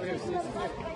Obrigado.